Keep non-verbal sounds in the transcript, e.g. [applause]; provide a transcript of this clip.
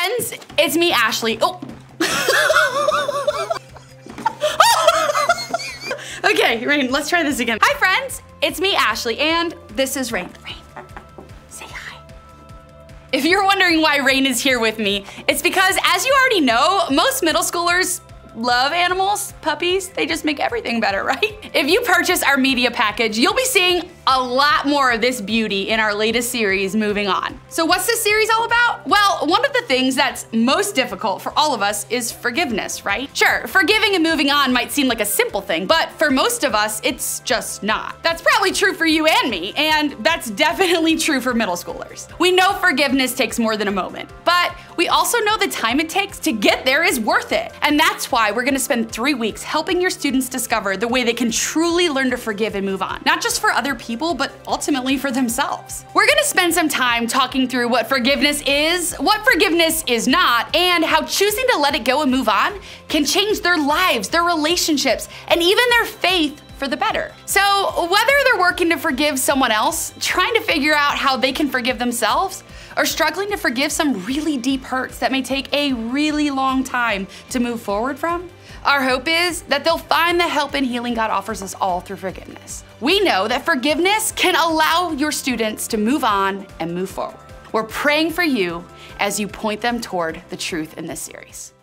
friends, it's me, Ashley. Oh. [laughs] okay, Rain, let's try this again. Hi friends, it's me, Ashley, and this is Rain. Rain, say hi. If you're wondering why Rain is here with me, it's because as you already know, most middle schoolers love animals, puppies, they just make everything better, [laughs] right? If you purchase our media package, you'll be seeing a lot more of this beauty in our latest series, Moving On. So what's this series all about? Well, one of the things that's most difficult for all of us is forgiveness, right? Sure, forgiving and moving on might seem like a simple thing, but for most of us, it's just not. That's probably true for you and me, and that's definitely true for middle schoolers. We know forgiveness takes more than a moment, but we also know the time it takes to get there is worth it. And that's why we're gonna spend three weeks helping your students discover the way they can truly learn to forgive and move on, not just for other people, but ultimately for themselves. We're gonna spend some time talking through what forgiveness is, what forgiveness is not, and how choosing to let it go and move on can change their lives, their relationships, and even their faith for the better. So whether they're working to forgive someone else, trying to figure out how they can forgive themselves, or struggling to forgive some really deep hurts that may take a really long time to move forward from, our hope is that they'll find the help and healing God offers us all through forgiveness. We know that forgiveness can allow your students to move on and move forward. We're praying for you as you point them toward the truth in this series.